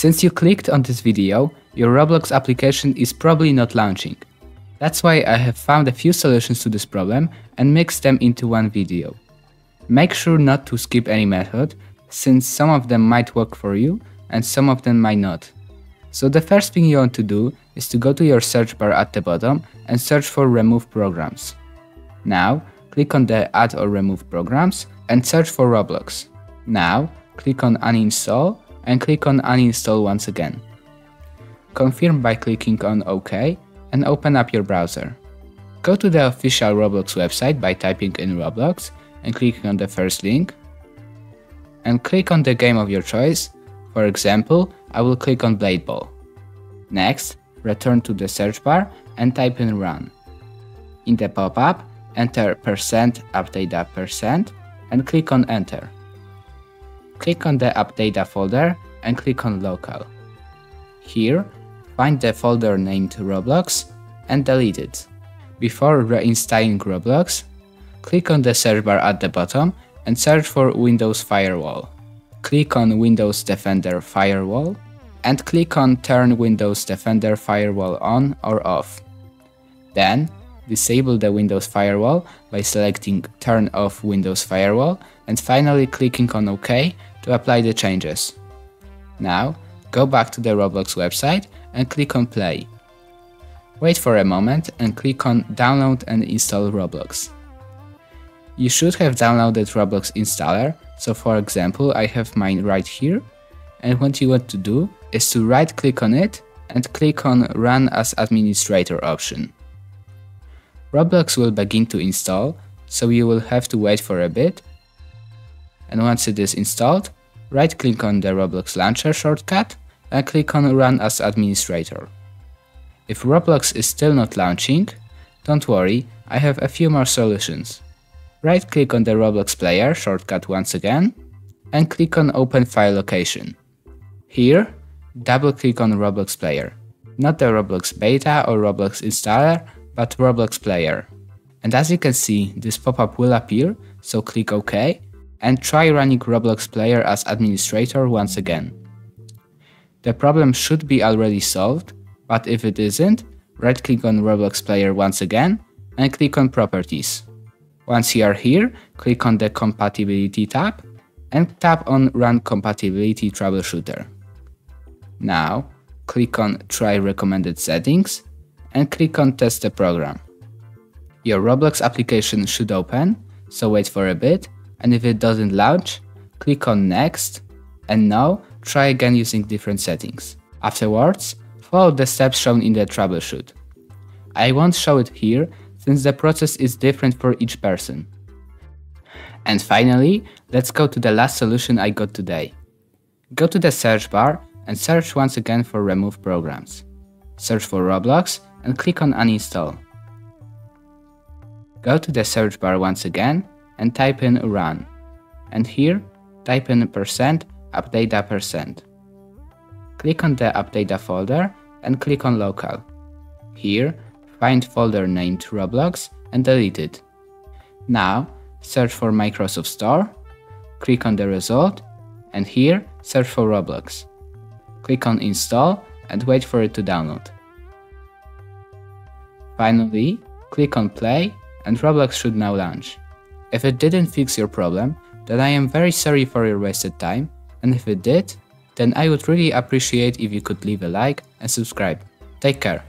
Since you clicked on this video, your Roblox application is probably not launching. That's why I have found a few solutions to this problem and mixed them into one video. Make sure not to skip any method, since some of them might work for you and some of them might not. So the first thing you want to do is to go to your search bar at the bottom and search for remove programs. Now, click on the add or remove programs and search for Roblox. Now, click on uninstall and click on uninstall once again. Confirm by clicking on OK and open up your browser. Go to the official Roblox website by typing in Roblox and clicking on the first link. And click on the game of your choice. For example, I will click on Blade Ball. Next, return to the search bar and type in run. In the pop-up, enter percent appdata percent and click on enter. Click on the appdata folder and click on local. Here, find the folder named Roblox and delete it. Before reinstalling Roblox, click on the search bar at the bottom and search for Windows Firewall. Click on Windows Defender Firewall and click on Turn Windows Defender Firewall on or off. Then, disable the Windows Firewall by selecting Turn off Windows Firewall and finally clicking on OK to apply the changes. Now, go back to the Roblox website and click on Play. Wait for a moment and click on Download and install Roblox. You should have downloaded Roblox installer, so for example I have mine right here, and what you want to do is to right click on it and click on Run as Administrator option. Roblox will begin to install, so you will have to wait for a bit, and once it is installed, right click on the Roblox Launcher shortcut and click on Run as Administrator. If Roblox is still not launching, don't worry, I have a few more solutions. Right click on the Roblox player shortcut once again and click on Open File Location. Here, double click on Roblox player, not the Roblox beta or Roblox installer, but Roblox player. And as you can see, this pop-up will appear, so click OK and try running Roblox player as administrator once again. The problem should be already solved, but if it isn't, right click on Roblox player once again and click on properties. Once you are here, click on the compatibility tab and tap on run compatibility troubleshooter. Now, click on try recommended settings and click on test the program. Your Roblox application should open, so wait for a bit and if it doesn't launch, click on next and now try again using different settings. Afterwards, follow the steps shown in the troubleshoot. I won't show it here since the process is different for each person. And finally, let's go to the last solution I got today. Go to the search bar and search once again for remove programs. Search for Roblox and click on uninstall. Go to the search bar once again and type in run. And here, type in percent appdata percent. Click on the appdata folder and click on local. Here, find folder named Roblox and delete it. Now, search for Microsoft Store, click on the result, and here, search for Roblox. Click on install and wait for it to download. Finally, click on play and Roblox should now launch. If it didn't fix your problem, then I am very sorry for your wasted time, and if it did, then I would really appreciate if you could leave a like and subscribe. Take care.